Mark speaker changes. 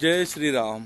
Speaker 1: Jai Shri Ram.